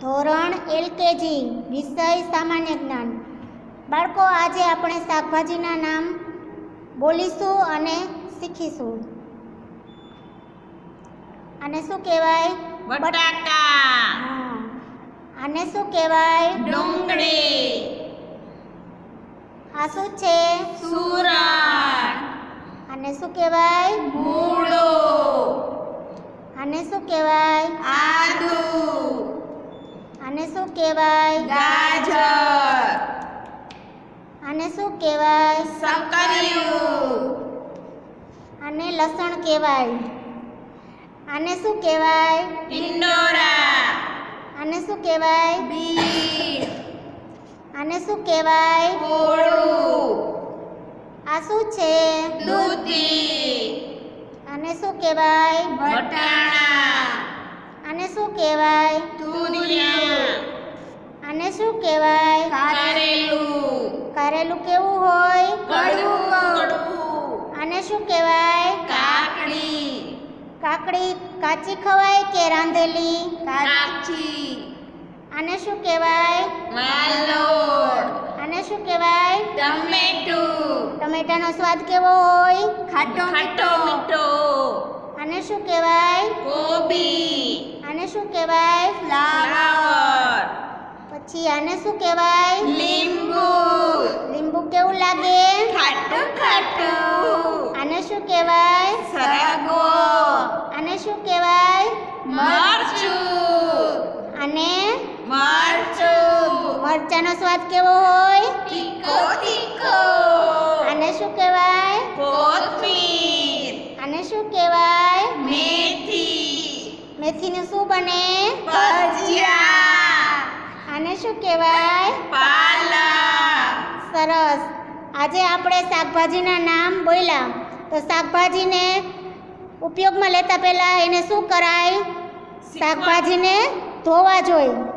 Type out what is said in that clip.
ધોરણ એલકેજી વિષય સામાન્ય જ્ઞાન. બાળકો આજે આપણે શાકભાજીના નામ બોલીશું અને શીખીશું. આને શું કહેવાય? બટાકા. આને શું કહેવાય? ડુંગળી. આ શું છે? સુરણ. આને શું કહેવાય? મૂળો. આને શું કહેવાય? આદુ. શું કહેવાય? ગાજર. આને શું કહેવાય? સંકરિયું આને લસણ કહેવાય. આને શું કહેવાય? ટિંડોરા. આને શું કહેવાય? બીટ. આને શું કહેવાય? કોળું. આ શું છે? દૂધી. આને શું કહેવાય? વટાણા. આને શું કહેવાય? શું કહેવાય? કારેલું. કારેલું કેવું હોય? કડવું. આને શું કહેવાય? કાકડી. કાકડી કાચી ખવાય કે રાંધેલી? કાચી. આને શું કહેવાય? માલોડ આને શું કહેવાય? ટમેટું. ટમેટાનો સ્વાદ કેવો હોય? ખાટો ખાટો મીઠો. આને શું કહેવાય? કોબી. આને શું કહેવાય? ફ્લાવર. પછી આને શું કહેવાય? લીંબુ. લીંબુ કેવું લાગે? ખાટું ખાટું. આને શું કહેવાય? સરગવો આને શું કહેવાય? મરચું. અને મરચું. મરચાનો સ્વાદ કેવો હોય? તીખો તીખો. આને શું કહેવાય? કોથમીર. આને શું કહેવાય? મેથી શું કહેવાય? પાલક. સરસ. આજે આપણે શાકભાજીના નામ બોલ્યા. તો શાકભાજીને ઉપયોગમાં લેતા પહેલાં એને શું કરાય? શાકભાજીને ધોવા જોઈએ.